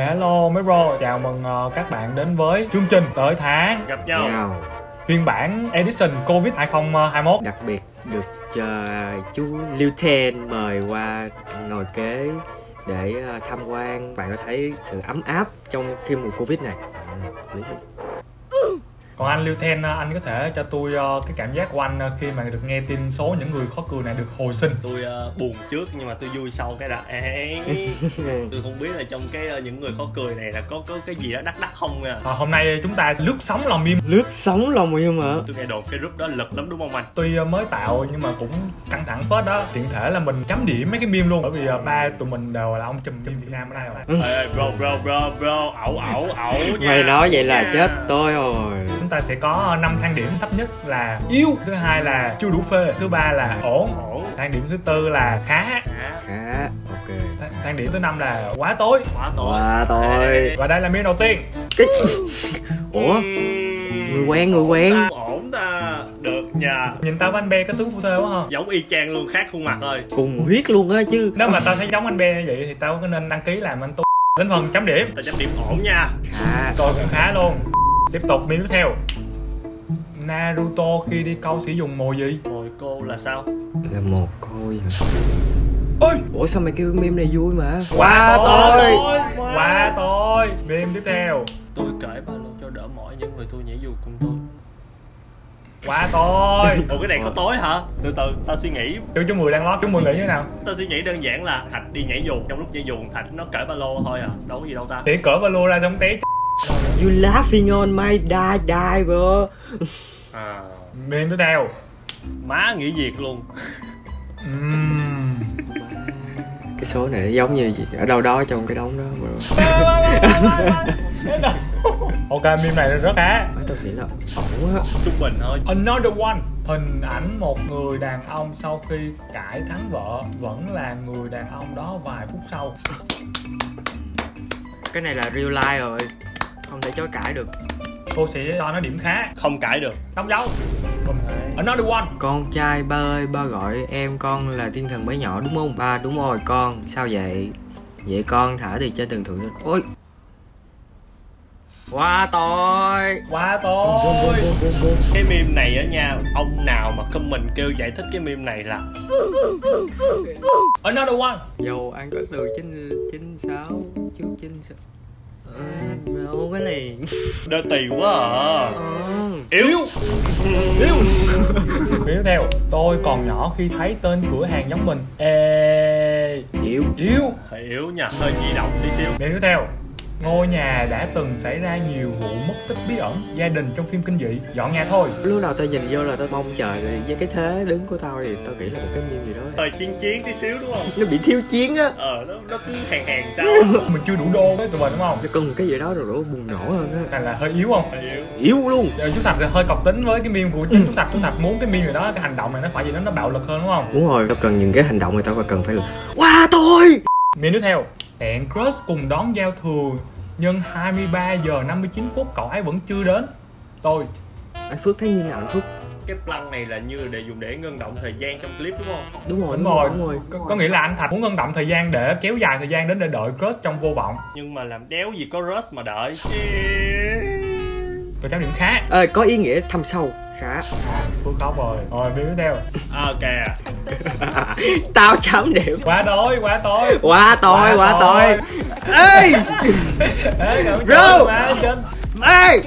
Hello mấy bro, chào mừng ờ, các bạn đến với chương trình tới tháng. Gặp nhau. Nhau phiên bản Edition Covid 2021 đặc biệt được chờ chú Liêu Ten mời qua ngồi kế để ờ, tham quan. Bạn có thấy sự ấm áp trong khi mùa Covid này? Ừ, lý- lý. Còn anh Liêu Ten, ờ, anh có thể cho tôi ờ, cái cảm giác của anh ờ, khi mà được nghe tin số những người khó cười này được hồi sinh? Tôi ờ, buồn trước nhưng mà tôi vui sau cái đã. Ê, tôi không biết là trong cái những người khó cười này là có có cái gì đó đắt đắt không nha. Ờ, Hôm nay chúng ta lướt sóng lòng meme lướt sóng lòng yêu mà tôi nghe đồn cái group đó lực lắm đúng không anh? Tuy mới tạo nhưng mà cũng căng thẳng phết đó. Tiện thể là mình chấm điểm mấy cái meme luôn. Bởi vì ba tụi mình đều là ông chùm meme Việt Nam ở đây rồi. Ê, bro bro bro bro. Ẩu ẩu ẩu nha. mày nói vậy là chết tôi rồi. Chúng ta sẽ có 5 thang điểm thấp nhất là yêu. Thứ hai là chưa đủ phê. Thứ ba là ổn. Ổn. Thang điểm thứ tư là khá. Khá. Ok. Thang điểm thứ năm là quá tối. Quá tội Quá tội. Và đây là meme đầu tiên. Ủa? Người quen người quen. Ổn ta. Được nha. Nhìn tao với anh be có tướng phu thê quá ha giống y chang luôn khác khuôn mặt thôi. Cùng huyết luôn á chứ. Nếu mà tao thấy giống anh be như vậy thì tao có nên đăng ký làm anh tu Đến phần chấm điểm. Ta chấm điểm ổn nha. Khá. Rồi cũng khá luôn Tiếp tục meme tiếp theo. Naruto khi đi câu sử dụng mồi gì? rồi cô là sao? Là một côi hả? Ôi! ủa sao mày kêu meme này vui mà? Quá tôi Quá tối Meme tiếp theo. Tôi cởi ba lô cho đỡ mỏi những người tôi nhảy dù cùng tôi. Quá tối ủa cái này có tối hả? Từ từ tao suy nghĩ. Chú chú Mười đang lót, chú Mười nghĩ như thế nào? tao suy nghĩ đơn giản là thạch đi nhảy dù. Trong lúc nhảy dù thạch nó cởi ba lô thôi à. Đâu có gì đâu ta. Thì cỡ ba lô ra xong té you laughing on my die die bro. À. Meme tiếp theo má nghỉ việc luôn. Uhm. cái số này nó giống như gì? Ở đâu đó trong cái đống đó bro. Ok meme này rất khá. Nói tao nghĩ là ổn á trung bình thôi. Another one. Hình ảnh một người đàn ông sau khi cãi thắng vợ Vẫn là người đàn ông đó vài phút sau. Cái này là real life rồi không thể chối cãi được. Tôi sẽ cho nó điểm khá. Không cãi được. Đóng dấu. Another one con trai ba ơi ba gọi em con là thiên thần bé nhỏ đúng không? Ba đúng rồi con. Sao vậy? Vậy con thả thì trên tường thượng ôi. Quá tội. Quá tối cái meme này á nha ông nào mà comment kêu giải thích cái meme này là Another one dầu ăn có từ chín chín sáu chứ chín sáu đâu cái này. Đơ tì quá à. Ờ. yếu. Yêu Tiếp theo Tôi còn nhỏ khi thấy tên cửa hàng giống mình. Ê. Yếu. Hơi yếu nha hơi di động tí xíu. Tiếp theo Ngôi nhà đã từng xảy ra nhiều vụ mất tích bí ẩn Gia đình trong phim kinh dị. Dọn nhà thôi. Lúc nào tao nhìn vô là tao mong chờ với cái thế đứng của tao thì tao nghĩ là một cái meme gì đó. Hơi chiến chiến tí xíu đúng không? Nó bị thiếu chiến á. Ờ nó nó cứ hàng hàng sao? Mình chưa đủ đô với tụi mình đúng không? Nó cần một cái gì đó rồi nó bùng nổ hơn á. Này là hơi yếu không? Hơi yếu. Yếu luôn. Ờ, chú Thạch thì hơi cọc tính với cái meme của chú Thạch. Chú Thạch muốn cái meme này đó Cái hành động này nó phải gì đó nó bạo lực hơn đúng không? Đúng rồi tao cần những cái hành động người tao cần phải là qua tôi! Meme tiếp theo Hẹn crush cùng đón giao thừa Nhưng 23 giờ 59 phút cậu ấy vẫn chưa đến. Tôi. Anh phước thấy như nào anh phước? Cái plug này là như để dùng để ngân động thời gian trong clip đúng không? Đúng rồi Đúng rồi, đúng rồi. Có, có nghĩa là anh Thạch muốn ngân động thời gian để kéo dài thời gian đến để đợi crush trong vô vọng. Nhưng mà làm đéo gì có rush mà đợi Tôi chấm điểm khá. Ờ có ý nghĩa thâm sâu khá. Phương khóc rồi. Rồi meme tiếp theo. Ok tao chấm điểm. Quá tối, quá tối quá tôi Quá tôi ê! Bro! ê!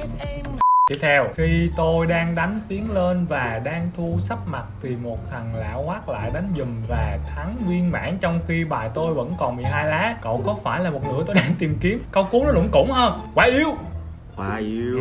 Tiếp theo, khi tôi đang đánh tiến lên và đang thu sắp mặt thì một thằng lão quát lại đánh giùm và thắng viên mãn trong khi bài tôi vẫn còn 12 lá. Cậu có phải là một nửa tôi đang tìm kiếm? Câu cú nó lủng củng hơn. Quá yếu. quá yêu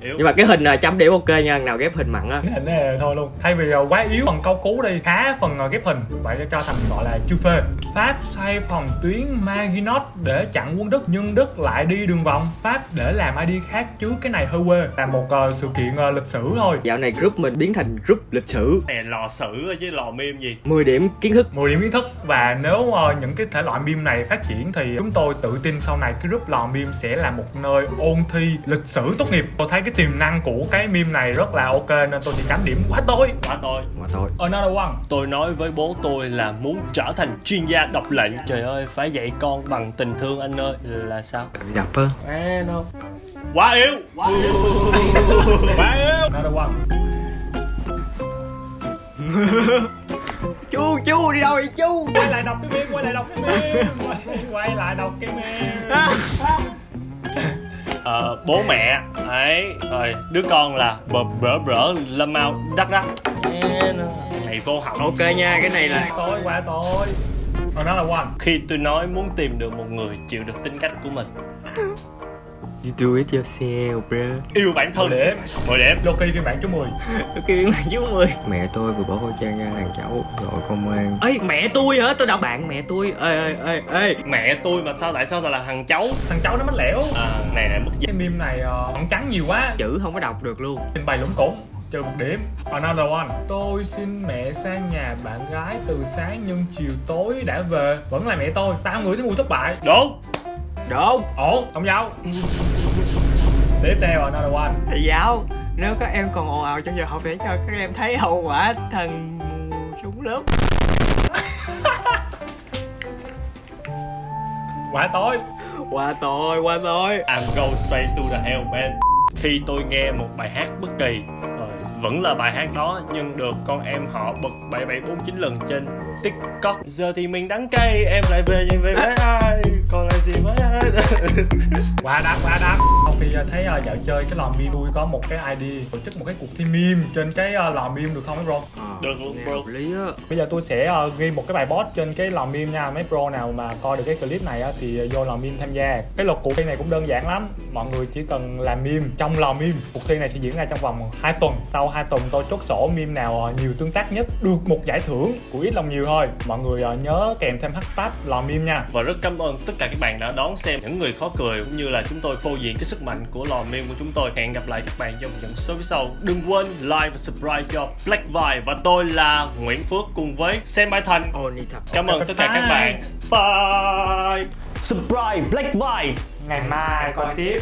yếu nhưng mà cái hình chấm điểm ok nha nào ghép hình mặn á Cái hình này thôi luôn. Thay vì là quá yếu phần câu cú đi, khá phần ờ, ghép hình. Vậy cho cho thành gọi là chưa phê. Pháp xây phòng tuyến Maginot để chặn quân Đức nhưng Đức lại đi đường vòng. Pháp để làm ID khác chứ cái này hơi quê. Là một ờ, sự kiện ờ, lịch sử thôi. dạo này group mình biến thành group lịch sử này lò sử chứ lò meme gì 10 điểm kiến thức 10 điểm kiến thức và nếu ờ, những cái thể loại meme này phát triển thì chúng tôi tự tin sau này cái group lò meme sẽ là một nơi ôn thi lịch sử tốt nghiệp tôi thấy cái tiềm năng của cái meme này rất là ok nên tôi chỉ chấm điểm quá tôi. Quá tôi. Mà thôi another one. Tôi nói với bố tôi là muốn trở thành chuyên gia đọc lệnh. Trời ơi phải dạy con bằng tình thương anh ơi. Là sao? Đập á. À, no. quá yếu. Quá yếu. Quá yêu another one. Chú chú đi đâu vậy chú? Quay lại đọc cái meme quay lại đọc cái meme. Quay, quay lại đọc cái meme ờ, bố mẹ ấy rồi đứa con là bờ bỡ bỡ lâm mau đắc đắc. Yeah, mày vô học. Ok nha cái này là tôi qua tôi. Another one khi tôi nói muốn tìm được một người chịu được tính cách của mình you do it yourself bro yêu bản mười thân điểm. Mười điểm. Loki phiên bản số 10 ok biến mạng chú mười. Mẹ tôi vừa bỏ khẩu trang ra thằng cháu gọi công an. Ê mẹ tôi hả? Tôi đọc bạn mẹ tôi. Ê ê ê ê. Mẹ tôi mà sao tại sao lại là thằng cháu? Thằng cháu nó mất lẻo. À, này này mất cái meme này uh, vẫn trắng nhiều quá. Chữ không có đọc được luôn. Trình bày lủng củng. Trừ một điểm. Another one. Tôi xin mẹ sang nhà bạn gái từ sáng nhưng chiều tối đã về. Vẫn là mẹ tôi. Tao ngửi thấy mùi thất bại. Đúng. Đúng. Ổn. Không dâu tiếp theo another one. Thầy giáo nếu các em còn ồn ào trong giờ học để cho các em thấy hậu quả thần súng lớp quả tối. Qua tôi qua tôi I'm go straight to the hell man. Khi tôi nghe một bài hát bất kỳ rồi vẫn là bài hát đó nhưng được con em họ bật 7749 lần trên tiktok. Giờ thì mình đắng cay em lại về nhưng về với ai còn lại gì với ai quả đáp quả đáp sau khi uh, thấy uh, dạo chơi cái lò meme tôi có một cái idea tổ chức một cái cuộc thi meme trên cái uh, lò meme được không mấy bro? Được luôn, bro. hợp lý á. Bây giờ tôi sẽ uh, ghi một cái bài post trên cái lò meme nha. Mấy pro nào mà coi được cái clip này á, thì uh, vô lò meme tham gia. Cái luật cuộc thi này cũng đơn giản lắm. Mọi người chỉ cần làm meme trong lò meme. Cuộc thi này sẽ diễn ra trong vòng 2 tuần. Sau 2 tuần tôi chốt sổ meme nào uh, nhiều tương tác nhất được một giải thưởng của ít lòng nhiều thôi. Mọi người uh, nhớ kèm thêm hashtag lò meme nha. Và rất cảm ơn tất cả các bạn đã đón xem những người khó cười cũng như là chúng tôi phô diễn cái sức mạnh của lò meme của chúng tôi. Hẹn gặp lại các bạn trong những số phía sau. Đừng quên like và subscribe cho Black Vibe và tôi là Nguyễn Phước cùng với Xem Mai Thành. Cảm ơn tất cả các bạn. Bye. Subscribe Black Vibes. Ngày mai coi tiếp